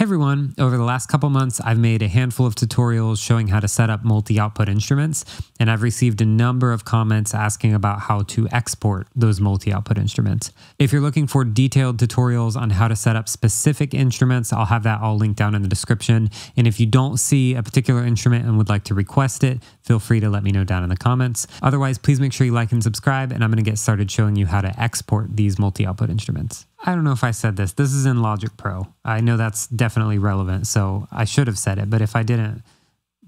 Hey everyone, over the last couple months, I've made a handful of tutorials showing how to set up multi-output instruments, and I've received a number of comments asking about how to export those multi-output instruments. If you're looking for detailed tutorials on how to set up specific instruments, I'll have that all linked down in the description. And if you don't see a particular instrument and would like to request it, feel free to let me know down in the comments. Otherwise, please make sure you like and subscribe, and I'm gonna get started showing you how to export these multi-output instruments. I don't know if I said this. This is in Logic Pro. I know that's definitely relevant, so I should have said it, but if I didn't,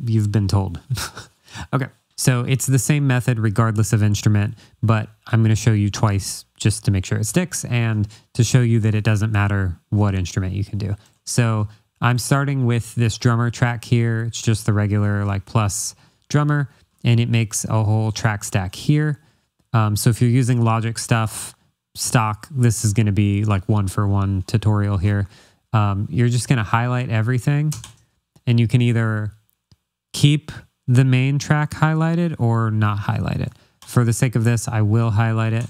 you've been told. okay, so it's the same method regardless of instrument, but I'm going to show you twice just to make sure it sticks and to show you that it doesn't matter what instrument you can do. So I'm starting with this drummer track here. It's just the regular like plus drummer, and it makes a whole track stack here. Um, so if you're using Logic stuff, stock, this is going to be like one for one tutorial here. Um, you're just going to highlight everything and you can either keep the main track highlighted or not highlight it. For the sake of this, I will highlight it.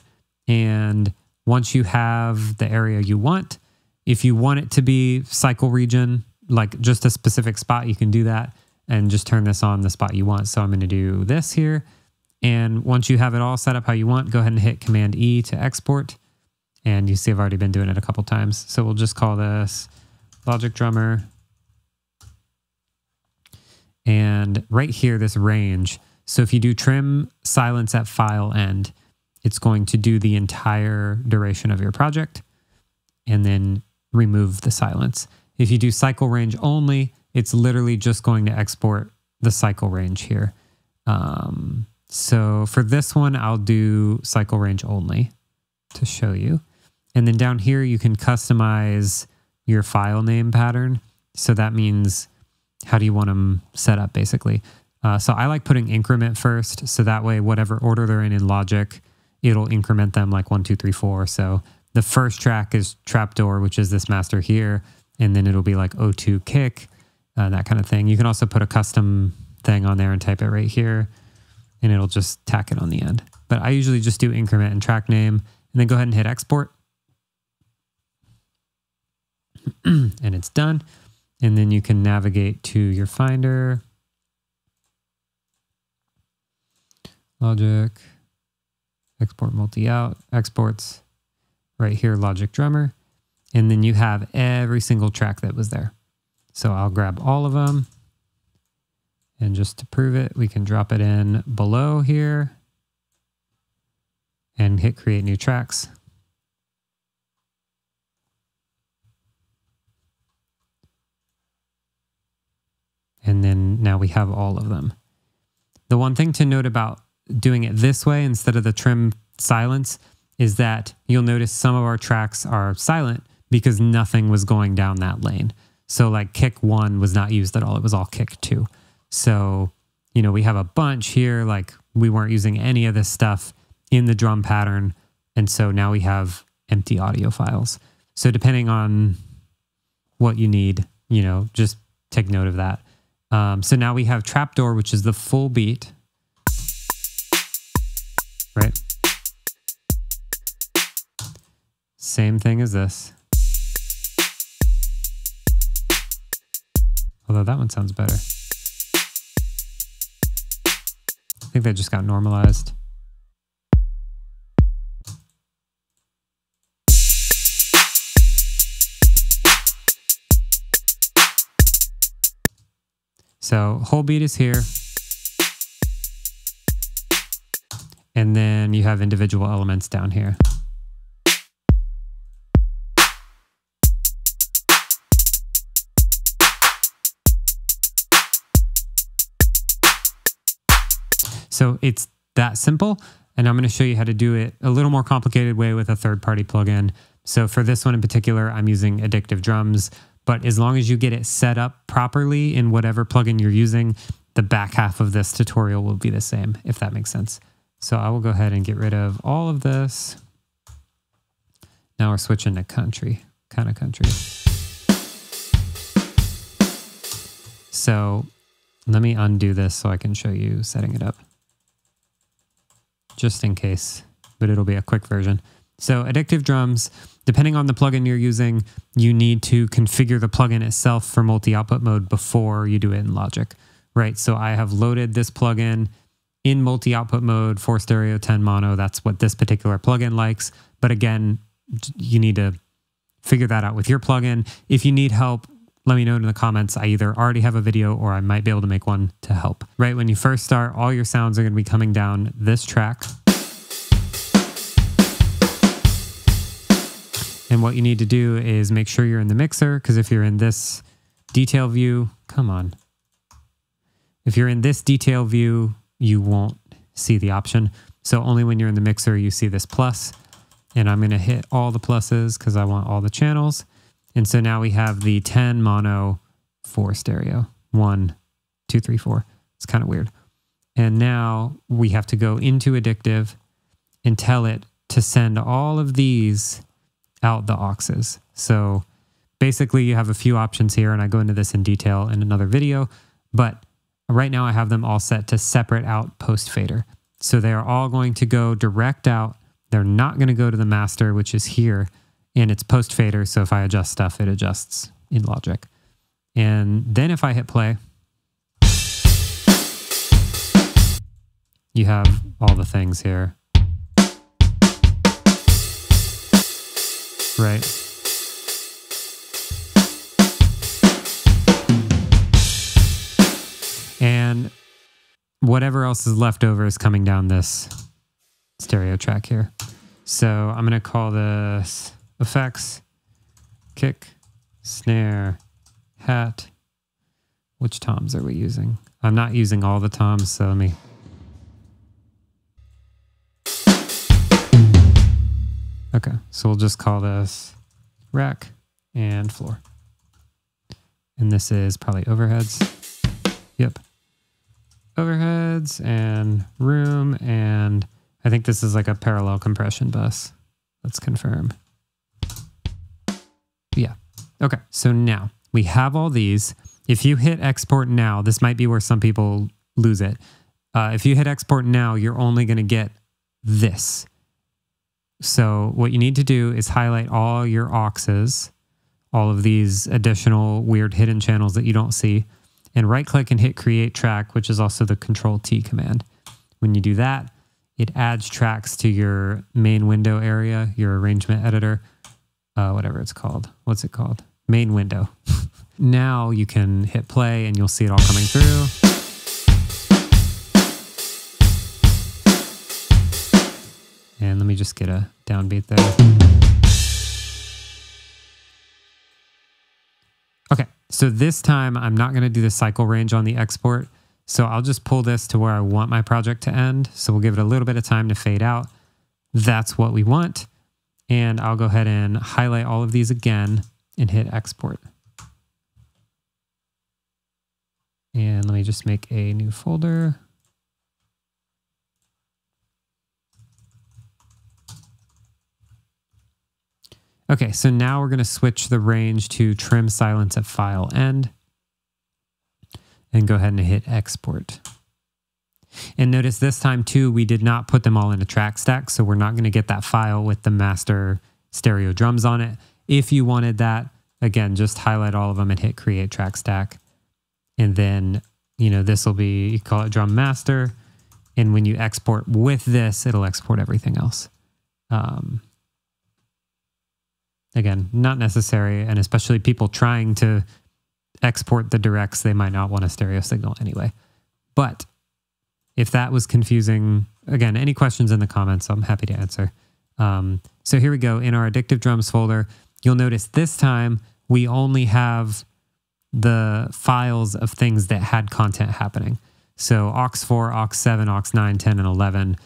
And once you have the area you want, if you want it to be cycle region, like just a specific spot, you can do that and just turn this on the spot you want. So I'm going to do this here and once you have it all set up how you want, go ahead and hit Command E to export. And you see I've already been doing it a couple times. So we'll just call this Logic Drummer. And right here, this range. So if you do trim silence at file end, it's going to do the entire duration of your project and then remove the silence. If you do cycle range only, it's literally just going to export the cycle range here. Um, so for this one, I'll do cycle range only to show you. And then down here, you can customize your file name pattern. So that means how do you want them set up basically. Uh, so I like putting increment first. So that way, whatever order they're in in Logic, it'll increment them like one, two, three, four. So the first track is trapdoor, which is this master here. And then it'll be like O2 kick, uh, that kind of thing. You can also put a custom thing on there and type it right here and it'll just tack it on the end. But I usually just do increment and track name and then go ahead and hit export. and it's done. And then you can navigate to your Finder, Logic, export multi-out, exports, right here, Logic Drummer. And then you have every single track that was there. So I'll grab all of them and just to prove it, we can drop it in below here and hit create new tracks. And then now we have all of them. The one thing to note about doing it this way instead of the trim silence is that you'll notice some of our tracks are silent because nothing was going down that lane. So like kick one was not used at all. It was all kick two. So, you know, we have a bunch here, like we weren't using any of this stuff in the drum pattern. And so now we have empty audio files. So depending on what you need, you know, just take note of that. Um, so now we have trapdoor, which is the full beat, right? Same thing as this. Although that one sounds better. Think that just got normalized. So whole beat is here. And then you have individual elements down here. So it's that simple. And I'm going to show you how to do it a little more complicated way with a third party plugin. So for this one in particular, I'm using Addictive Drums. But as long as you get it set up properly in whatever plugin you're using, the back half of this tutorial will be the same, if that makes sense. So I will go ahead and get rid of all of this. Now we're switching to country, kind of country. So let me undo this so I can show you setting it up just in case, but it'll be a quick version. So addictive drums, depending on the plugin you're using, you need to configure the plugin itself for multi-output mode before you do it in Logic, right? So I have loaded this plugin in multi-output mode for stereo 10 mono. That's what this particular plugin likes. But again, you need to figure that out with your plugin. If you need help, let me know in the comments. I either already have a video or I might be able to make one to help. Right when you first start, all your sounds are going to be coming down this track. And what you need to do is make sure you're in the mixer because if you're in this detail view, come on. If you're in this detail view, you won't see the option. So only when you're in the mixer, you see this plus. And I'm going to hit all the pluses because I want all the channels. And so now we have the 10 mono, 4 stereo. One, two, three, four. It's kind of weird. And now we have to go into addictive and tell it to send all of these out the auxes. So basically you have a few options here and I go into this in detail in another video, but right now I have them all set to separate out post fader. So they are all going to go direct out. They're not going to go to the master, which is here, and it's post fader. So if I adjust stuff, it adjusts in Logic. And then if I hit play, you have all the things here. Right. And whatever else is left over is coming down this stereo track here. So I'm going to call this effects, kick, snare, hat. Which toms are we using? I'm not using all the toms, so let me Okay, so we'll just call this rack and floor. And this is probably overheads. Yep. Overheads and room, and I think this is like a parallel compression bus. Let's confirm. Okay, so now we have all these. If you hit export now, this might be where some people lose it. Uh, if you hit export now, you're only going to get this. So what you need to do is highlight all your auxes, all of these additional weird hidden channels that you don't see, and right click and hit create track, which is also the control T command. When you do that, it adds tracks to your main window area, your arrangement editor, uh, whatever it's called. What's it called? Main window. now you can hit play and you'll see it all coming through. And let me just get a downbeat there. Okay, so this time I'm not going to do the cycle range on the export. So I'll just pull this to where I want my project to end. So we'll give it a little bit of time to fade out. That's what we want. And I'll go ahead and highlight all of these again and hit export. And let me just make a new folder. Okay, so now we're going to switch the range to trim silence at file end and go ahead and hit export. And notice this time too, we did not put them all in a track stack, so we're not going to get that file with the master stereo drums on it. If you wanted that, again, just highlight all of them and hit create track stack. And then, you know, this will be, you call it drum master. And when you export with this, it'll export everything else. Um, again, not necessary, and especially people trying to export the directs, they might not want a stereo signal anyway. But if that was confusing, again, any questions in the comments, I'm happy to answer. Um, so here we go. In our addictive drums folder, you'll notice this time we only have the files of things that had content happening. So aux4, aux7, aux9, 10, and 11,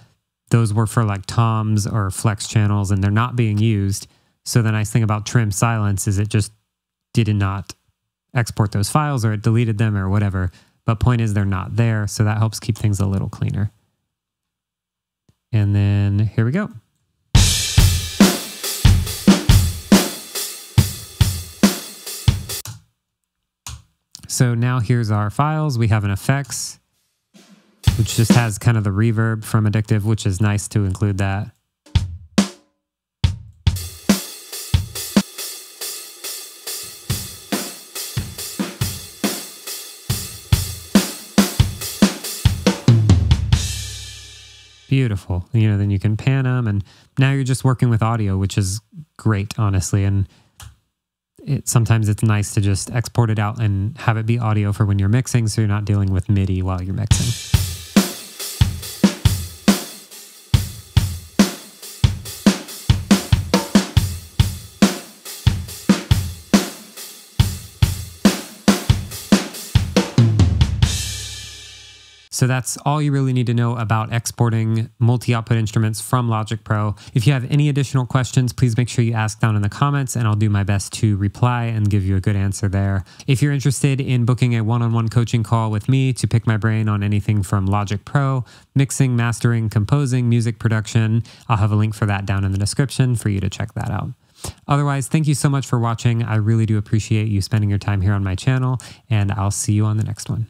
those were for like toms or flex channels, and they're not being used. So the nice thing about trim silence is it just did not export those files or it deleted them or whatever. But point is they're not there. So that helps keep things a little cleaner. And then here we go. So now here's our files. We have an effects, which just has kind of the reverb from Addictive, which is nice to include that. Beautiful. You know, then you can pan them and now you're just working with audio, which is great, honestly. And it, sometimes it's nice to just export it out and have it be audio for when you're mixing so you're not dealing with MIDI while you're mixing. So that's all you really need to know about exporting multi-output instruments from Logic Pro. If you have any additional questions, please make sure you ask down in the comments and I'll do my best to reply and give you a good answer there. If you're interested in booking a one-on-one -on -one coaching call with me to pick my brain on anything from Logic Pro, mixing, mastering, composing, music production, I'll have a link for that down in the description for you to check that out. Otherwise, thank you so much for watching. I really do appreciate you spending your time here on my channel, and I'll see you on the next one.